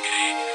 Great.